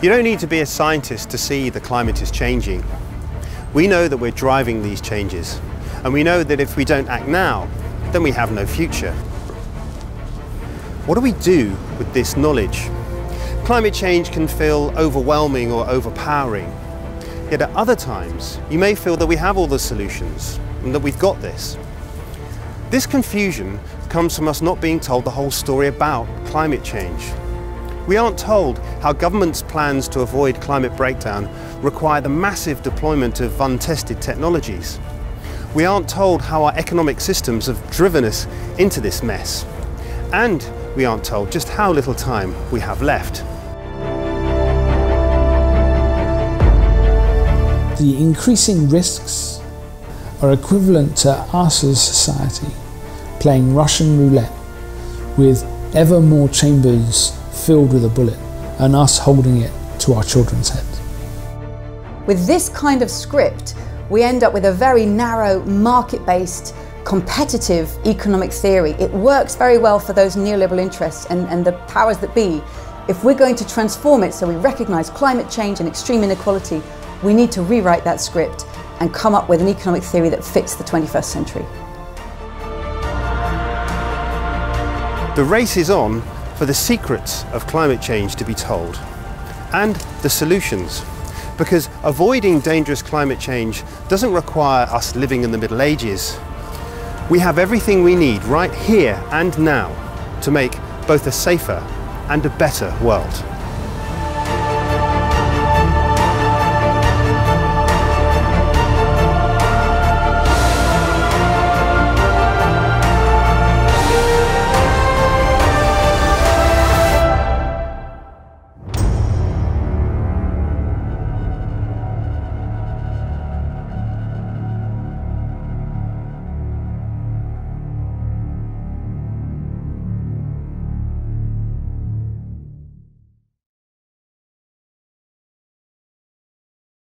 You don't need to be a scientist to see the climate is changing. We know that we're driving these changes, and we know that if we don't act now, then we have no future. What do we do with this knowledge? Climate change can feel overwhelming or overpowering. Yet at other times, you may feel that we have all the solutions and that we've got this. This confusion comes from us not being told the whole story about climate change. We aren't told how governments' plans to avoid climate breakdown require the massive deployment of untested technologies. We aren't told how our economic systems have driven us into this mess. And we aren't told just how little time we have left. The increasing risks are equivalent to us as society playing Russian roulette with ever more chambers filled with a bullet and us holding it to our children's heads. With this kind of script, we end up with a very narrow, market-based, competitive economic theory. It works very well for those neoliberal interests and, and the powers that be. If we're going to transform it so we recognise climate change and extreme inequality, we need to rewrite that script and come up with an economic theory that fits the 21st century. The race is on for the secrets of climate change to be told and the solutions. Because avoiding dangerous climate change doesn't require us living in the Middle Ages. We have everything we need right here and now to make both a safer and a better world.